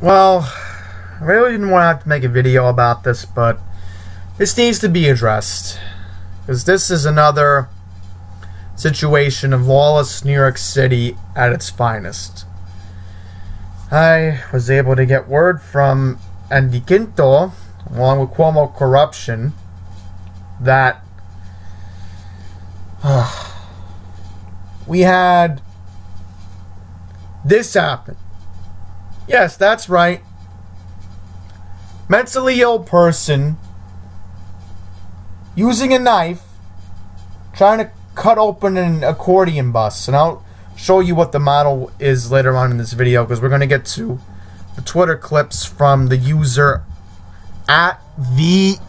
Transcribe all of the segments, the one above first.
Well, I really didn't want to have to make a video about this, but this needs to be addressed. Because this is another situation of lawless New York City at its finest. I was able to get word from Andy Quinto, along with Cuomo Corruption, that uh, we had this happen. Yes, that's right. Mentally ill person using a knife trying to cut open an accordion bus. And I'll show you what the model is later on in this video because we're going to get to the Twitter clips from the user at VX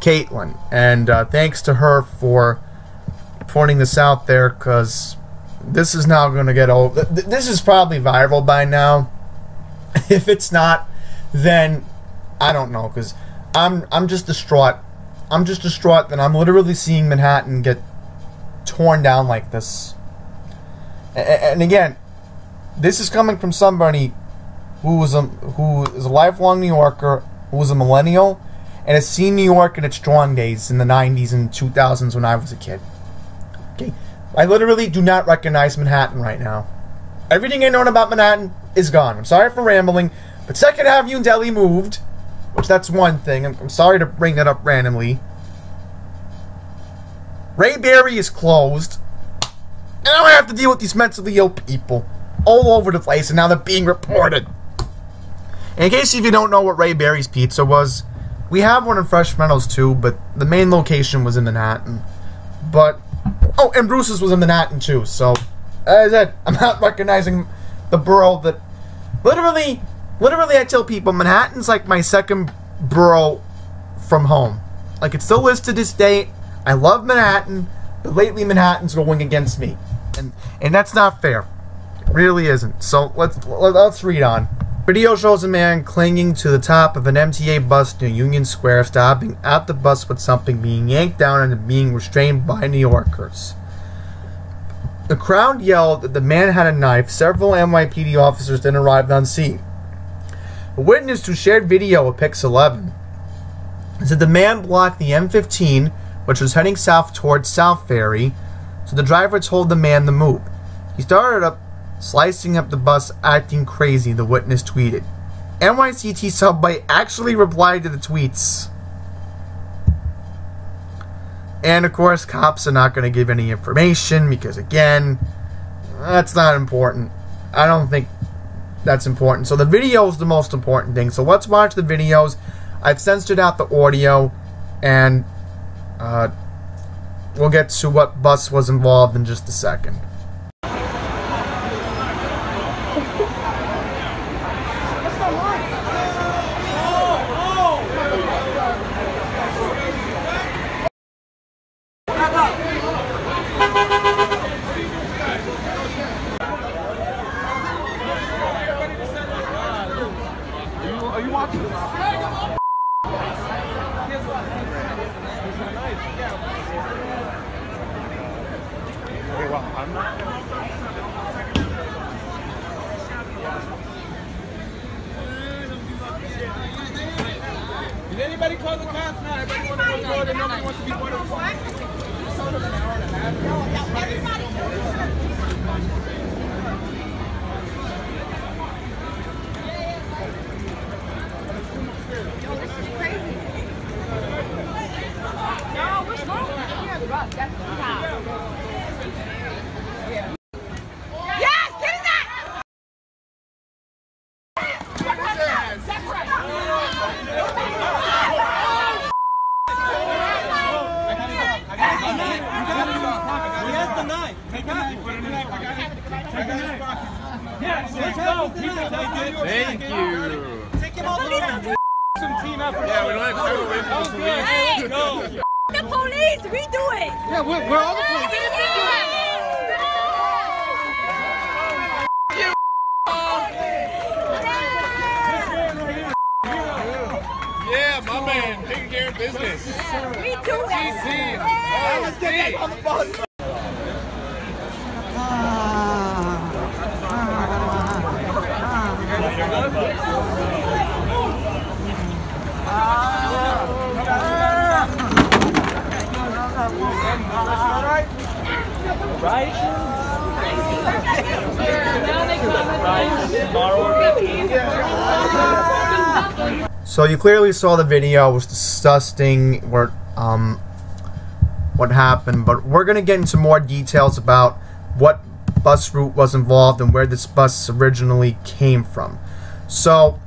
Katelyn. And uh, thanks to her for pointing this out there because this is now going to get old. This is probably viral by now. if it's not, then I don't know because I'm I'm just distraught. I'm just distraught that I'm literally seeing Manhattan get torn down like this. And again, this is coming from somebody who was a who is a lifelong New Yorker, who was a millennial, and has seen New York in its strong days in the 90s and 2000s when I was a kid. Okay, I literally do not recognize Manhattan right now. Everything I know about Manhattan is gone. I'm sorry for rambling, but Second Avenue in Deli moved, which that's one thing. I'm, I'm sorry to bring that up randomly. Ray Bari is closed. And now I have to deal with these mentally ill people all over the place, and now they're being reported. And in case if you don't know what Ray Bari's Pizza was, we have one in Fresh Meadows too, but the main location was in Manhattan. But oh, and Bruce's was in Manhattan too. So as I said, I'm not recognizing the borough that literally, literally, I tell people Manhattan's like my second borough from home. Like it still is to this day. I love Manhattan, but lately Manhattan's going against me, and and that's not fair. It really isn't. So let's let's read on. Video shows a man clinging to the top of an MTA bus near Union Square, stopping at the bus with something being yanked down and being restrained by New Yorkers. The crowd yelled that the man had a knife. Several NYPD officers then arrived on scene. A witness who shared video of Pix 11 said the man blocked the M15 which was heading south towards South Ferry, so the driver told the man to move. He started up, slicing up the bus, acting crazy, the witness tweeted. NYCT Subway actually replied to the tweets. And of course, cops are not going to give any information because, again, that's not important. I don't think that's important. So the video is the most important thing. So let's watch the videos. I've censored out the audio, and uh, we'll get to what bus was involved in just a second. All the police. Yeah, my man, taking care of business. We do it. TC. Yeah. Let's get back on bus. So you clearly saw the video. It was disgusting. What um, what happened? But we're gonna get into more details about what bus route was involved and where this bus originally came from. So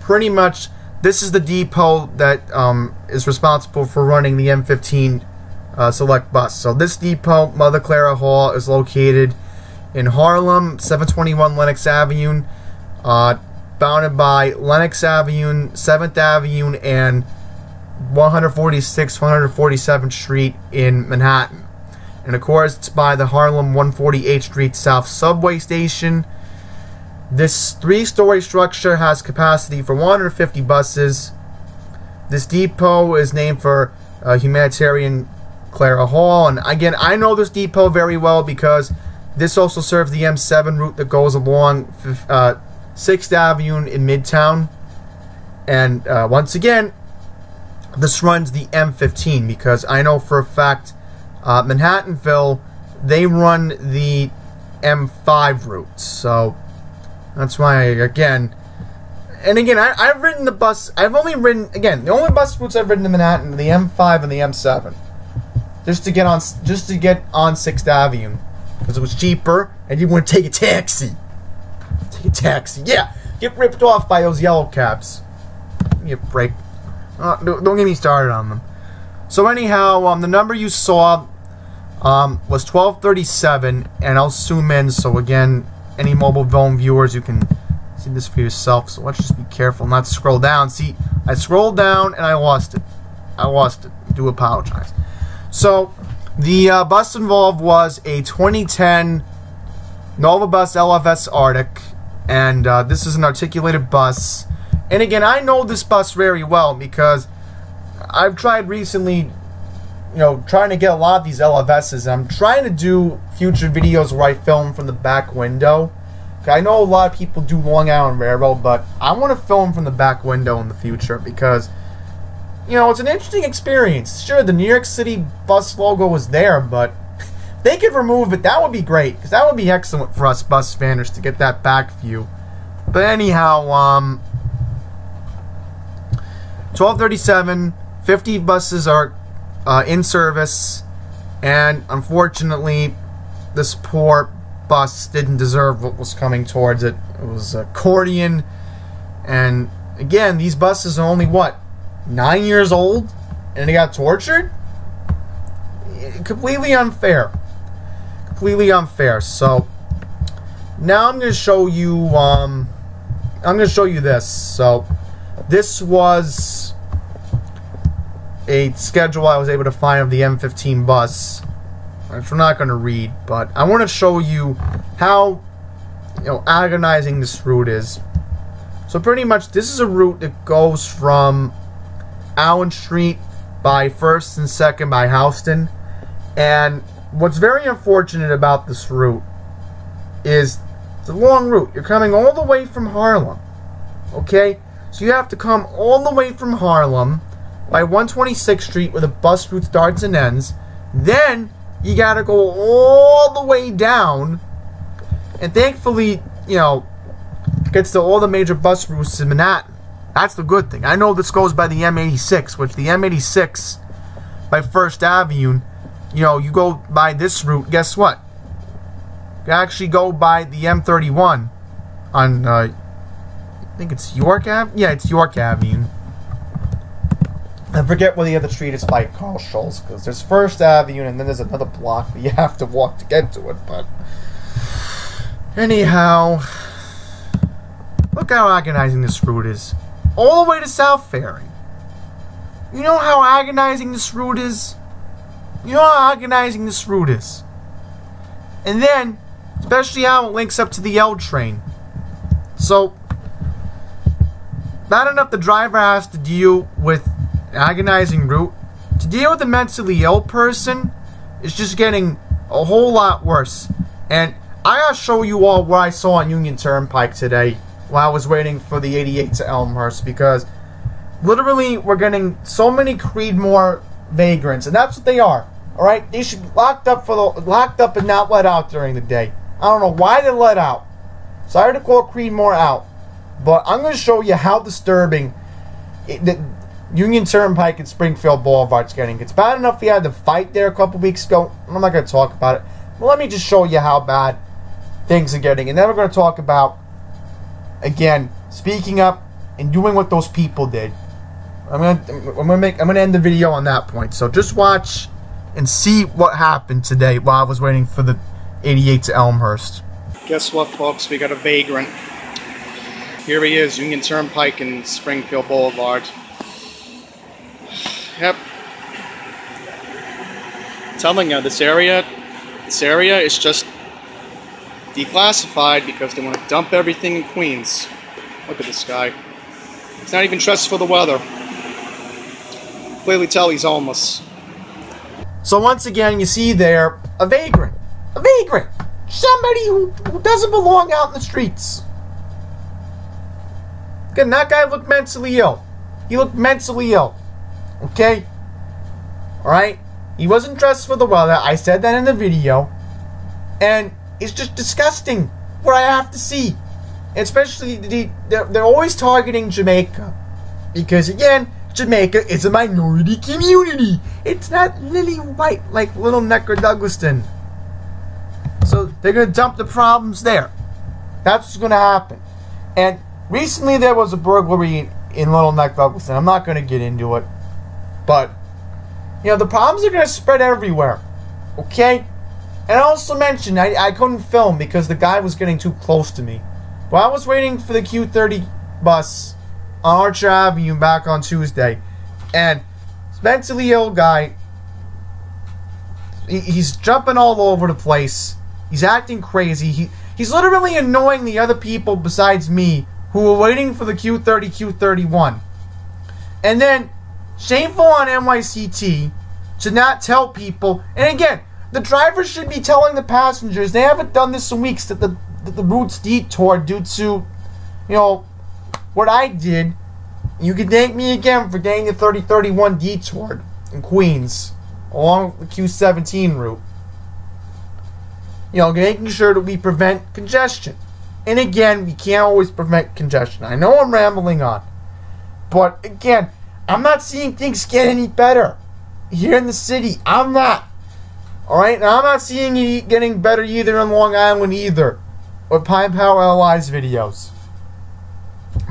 pretty much, this is the depot that um, is responsible for running the M15 uh, select bus. So this depot, Mother Clara Hale, is located in Harlem, 721 Lenox Avenue. Uh, bounded by Lenox Avenue, 7th Avenue, and 146, 147th Street in Manhattan. And of course, it's by the Harlem 148th Street South subway station. This three story structure has capacity for 150 buses. This depot is named for uh, humanitarian Clara Hale. And again, I know this depot very well because this also serves the M7 route that goes along uh, 6th Avenue in Midtown. And uh, once again, this runs the M15 because I know for a fact uh, Manhattanville, they run the M5 route. So that's why, again, and again, I, I've ridden the bus, I've only ridden, again, the only bus routes I've ridden in Manhattan the M5 and the M7. Just to get on, just to get on 6th Avenue. Because it was cheaper and you wouldn't take a taxi. Take a taxi. Yeah, get ripped off by those yellow caps. Give me a break. Uh, don't, get me started on them. So anyhow, um, the number you saw um, was 1237, and I'll zoom in. So again, any mobile phone viewers, you can see this for yourself. So let's just be careful not to scroll down. See, I scrolled down and I lost it. I lost it. Do apologize. So the uh, bus involved was a 2010 Nova Bus LFS Artic, and uh, this is an articulated bus. And again, I know this bus very well because I've tried recently, you know, trying to get a lot of these LFSs. I'm trying to do future videos where I film from the back window. I know a lot of people do Long Island Railroad, but I want to film from the back window in the future because, you know, it's an interesting experience. Sure, the New York City bus logo was there, but they could remove it. That would be great because that would be excellent for us bus fanners to get that back view. But anyhow, um, 1237, 50 buses are uh, in service, and unfortunately, this poor bus didn't deserve what was coming towards it. It was accordion, and again, these buses are only what nine years old, and they got tortured. Completely unfair. Completely unfair. So now I'm going to show you. Um, I'm to show you this. So this was a schedule I was able to find of the M15 bus, which we're not going to read, but I want to show you how you know agonizing this route is. So pretty much, this is a route that goes from Allen Street by First and Second by Houston, and what's very unfortunate about this route is it's a long route. You're coming all the way from Harlem, okay? So you have to come all the way from Harlem by 126th Street where the bus route starts and ends. Then you gotta go all the way down. And thankfully, you know, gets to all the major bus routes in Manhattan. That's the good thing. I know this goes by the M86, which the M86 by First Avenue, you know, you go by this route, guess what? You actually go by the M31 on uh, think it's York Ave. Yeah, it's York Avenue. I forget what the other street is by Carl Schurz because there's First Avenue and then there's another block that you have to walk to get to it. But anyhow, look how agonizing this route is, all the way to South Ferry. You know how agonizing this route is. You know how agonizing this route is. And then, especially how it links up to the L train. So, not enough the driver has to deal with agonizing route. To deal with a mentally ill person is just getting a whole lot worse. And I gotta show you all what I saw on Union Turnpike today while I was waiting for the 88 to Elmhurst because literally we're getting so many Creedmoor vagrants, and that's what they are. All right, they should be locked up for the locked up and not let out during the day. I don't know why they let out. Sorry to call Creedmoor out, but I'm going to show you how disturbing it, the Union Turnpike and Springfield Boulevard's getting. It's bad enough we had the fight there a couple weeks ago. I'm not going to talk about it. Let me just show you how bad things are getting, and then we're going to talk about again speaking up and doing what those people did. I'm gonna I'm gonna make I'm gonna end the video on that point. So just watch and see what happened today while I was waiting for the 88 to Elmhurst. Guess what, folks? We got a vagrant. Here he is, Union Turnpike and Springfield Boulevard. Yep. telling you, this area, this area is just declassified because they want to dump everything in Queens. Look at this guy. He's not even dressed for the weather. Clearly tell he's homeless. So once again, you see there a vagrant, a vagrant, somebody who, who doesn't belong out in the streets. Again, that guy looked mentally ill. He looked mentally ill. Okay? Alright? He wasn't dressed for the weather. I said that in the video. And it's just disgusting what I have to see. Especially, the, they're, they're always targeting Jamaica. Because, again, Jamaica is a minority community. It's not lily white like Little Neck or Douglaston. So they're going to dump the problems there. That's what's going to happen. And recently there was a burglary in Little Neck Douglaston. I'm not going to get into it. But, you know, the problems are going to spread everywhere. Okay? And I also mentioned I, I couldn't film because the guy was getting too close to me. While I was waiting for the Q30 bus on Archer Avenue back on Tuesday, and mentally ill guy, he, he's jumping all over the place. He's acting crazy. He he's literally annoying the other people besides me who were waiting for the Q30 Q31. And then shameful on NYCT to not tell people. And again, the driver should be telling the passengers. They haven't done this in weeks that the that the route's detoured due to, you know, what I did. You can thank me again for getting the 3031 detoured in Queens along the Q17 route. You know, making sure that we prevent congestion. And again, we can't always prevent congestion. I know I'm rambling on. But again, I'm not seeing things get any better here in the city. I'm not. Alright? now I'm not seeing it getting better either in Long Island either. With Pine Power Allies videos.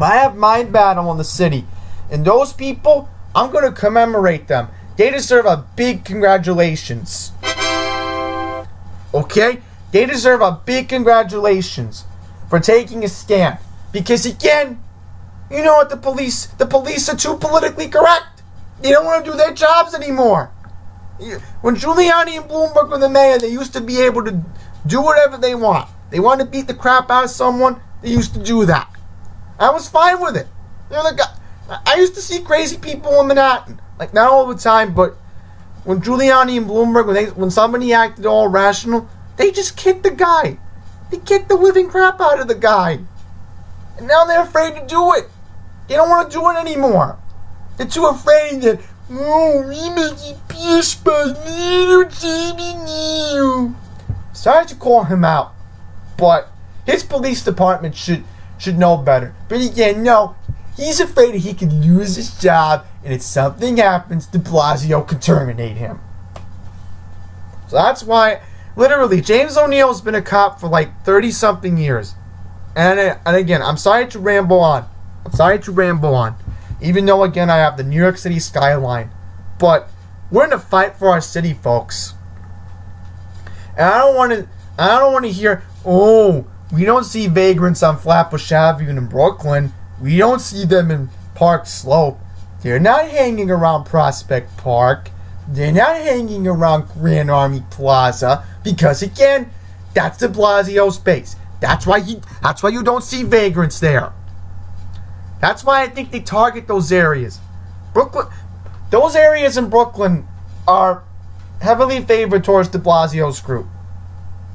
I have mind battle on the city. And those people, I'm going to commemorate them. They deserve a big congratulations. Okay? They deserve a big congratulations for taking a stand. Because again, you know what the police the police are too politically correct. They don't want to do their jobs anymore. When Giuliani and Bloomberg were the mayor, they used to be able to do whatever they want. They want to beat the crap out of someone, they used to do that. I was fine with it. You know, I used to see crazy people in Manhattan. Like not all the time, but when Giuliani and Bloomberg, when they when somebody acted all rational, they just kicked the guy. They kicked the living crap out of the guy. And now they're afraid to do it. They don't want to do it anymore. They're too afraid that, pierce by little Jamie Neal. Sorry to call him out, but his police department should should know better. But again, no, he's afraid he could lose his job, and if something happens, De Blasio could terminate him. So that's why, literally, James O'Neill's been a cop for like 30 something years. And, and again, I'm sorry to ramble on. I'm sorry to ramble on. Even though, again, I have the New York City skyline. But we're in a fight for our city, folks. And I don't want to. I don't want to hear. Oh, we don't see vagrants on Flatbush Avenue in Brooklyn. We don't see them in Park Slope. They're not hanging around Prospect Park. They're not hanging around Grand Army Plaza because again, that's De Blasio space. That's why you that's why you don't see vagrants there. That's why I think they target those areas. Brooklyn those areas in Brooklyn are heavily favored towards De Blasio's group.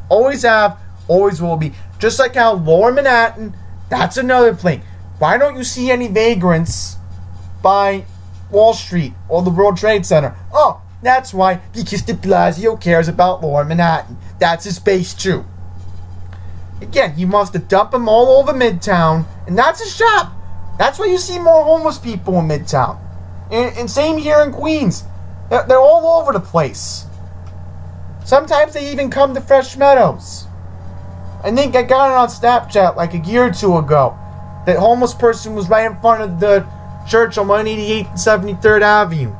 Always have, always will be. Just like how Lower Manhattan, that's another thing. Why don't you see any vagrants by Wall Street or the World Trade Center? Oh, That's why, because de Blasio cares about Lower Manhattan. That's his base too. Again, he wants to dump them all over Midtown, and that's his job. That's why you see more homeless people in Midtown. And, and same here in Queens. They're, they're all over the place. Sometimes they even come to Fresh Meadows. I think I got it on Snapchat like a year or two ago. That homeless person was right in front of the church on 188th and 73rd Avenue.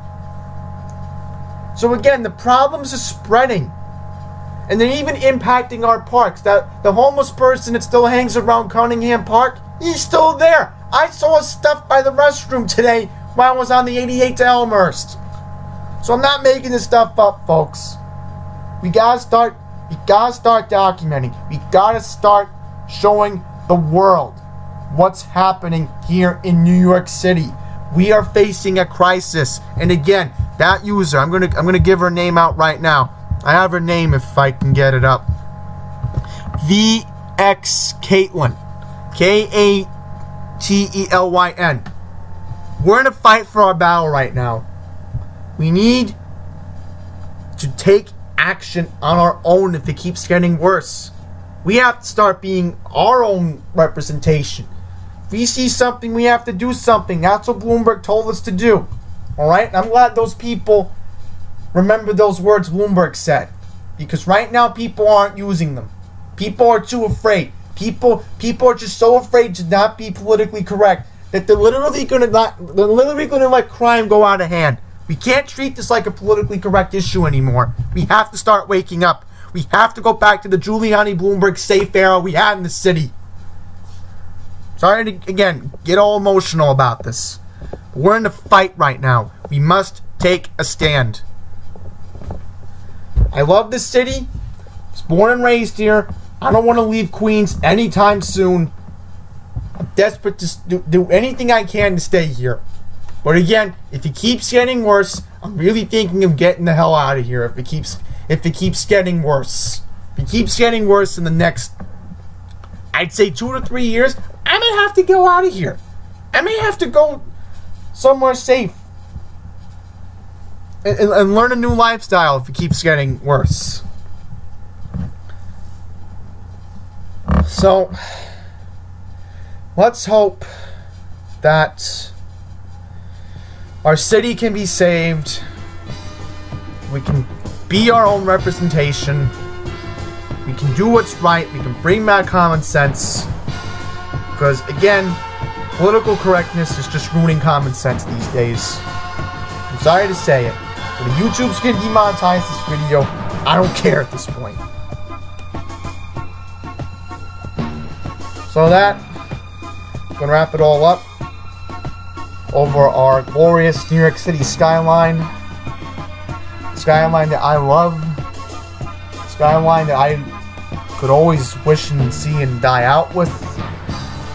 So again, the problems are spreading. And they're even impacting our parks. That the homeless person that still hangs around Cunningham Park, he's still there. I saw stuff by the restroom today while I was on the 88 to Elmhurst. So I'm not making this stuff up, folks. We gotta start we gotta start documenting. We gotta start showing the world what's happening here in New York City. We are facing a crisis. And again, that user, I'm gonna I'm gonna give her name out right now. I have her name if I can get it up. VX Katelyn. K A T E L Y N. We're in a fight for our battle right now. We need to take action on our own if it keeps getting worse. We have to start being our own representation. If we see something, we have to do something. That's what Bloomberg told us to do. Alright? I'm glad those people remember those words Bloomberg said. Because right now people aren't using them. People are too afraid. People people are just so afraid to not be politically correct that they're literally gonna not they're literally gonna let crime go out of hand. We can't treat this like a politically correct issue anymore. We have to start waking up. We have to go back to the Giuliani Bloomberg safe era we had in the city. Sorry to, again, get all emotional about this. But we're in a fight right now. We must take a stand. I love this city. I was born and raised here. I don't want to leave Queens anytime soon. I'm desperate to do, do anything I can to stay here. But again, if it keeps getting worse, I'm really thinking of getting the hell out of here. If it keeps if it keeps getting worse, if it keeps getting worse in the next, I'd say two to three years, I may have to go out of here. I may have to go somewhere safe and, and, and learn a new lifestyle if it keeps getting worse. So, let's hope that our city can be saved. We can be our own representation. We can do what's right. We can bring back common sense. Because, again, political correctness is just ruining common sense these days. I'm sorry to say it. But if YouTube's gonna demonetize this video, I don't care at this point. So that, gonna wrap it all up over our glorious New York City skyline. Skyline that I love. Skyline that I could always wish and see and die out with.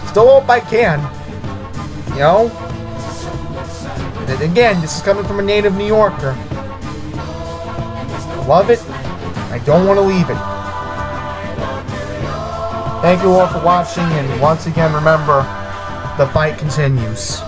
Still hope I can. You know? And again, this is coming from a native New Yorker. I love it. I don't want to leave it. Thank you all for watching, and once again, remember, the fight continues.